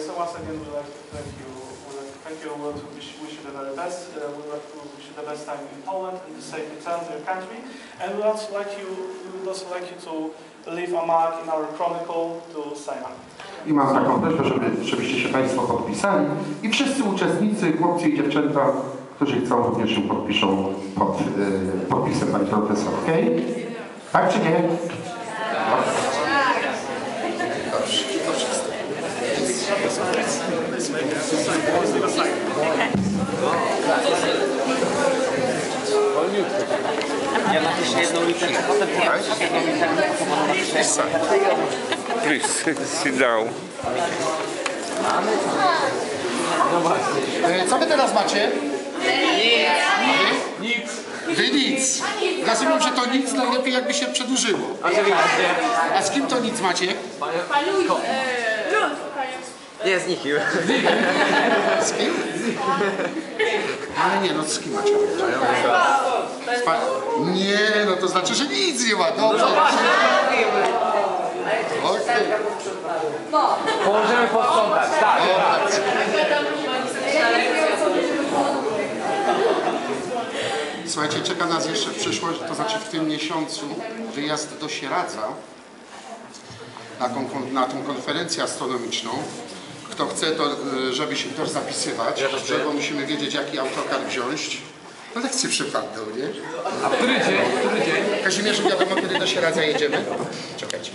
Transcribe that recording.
so once again, we'd like to thank you. We'd like to thank you. We want to wish, wish you the very best. Uh, like to wish you the best time in Poland and safe return to your country. And we'd also like you. Also like you to leave a mark in our chronicle to. I mam taką prośbę, żeby, żebyście się Państwo podpisali. I wszyscy uczestnicy, chłopcy i dziewczęta, którzy chcą, również się podpiszą pod y, podpisem Pani Profesor. Okej? Tak czy nie? Ja napiszę jedną literkę, potem nie. Jedną potem napiszę. Please sit down. E, Co wy teraz macie? Nic. Wy nic. Rozumiem, że to nic najlepiej jakby się przedłużyło. A z kim to nic macie? Nie, z nikim. Z kim? Ale nie, no z kim macie? Z pa... Nie, no to znaczy, że nic nie ma. Dobrze. Okej. Położymy posprzątać, tak. Słuchajcie, czeka nas jeszcze w przyszłość, to znaczy w tym miesiącu wyjazd do Sieradza na tą, na tą konferencję astronomiczną. Kto chce, to y, żeby się też zapisywać, dobrze, bo musimy wiedzieć, jaki autokar wziąć. No lekcje przepadną, nie? A który dzień? Który dzień? Kazimierzu, wiadomo, kiedy do Sieradza jedziemy? Czekajcie.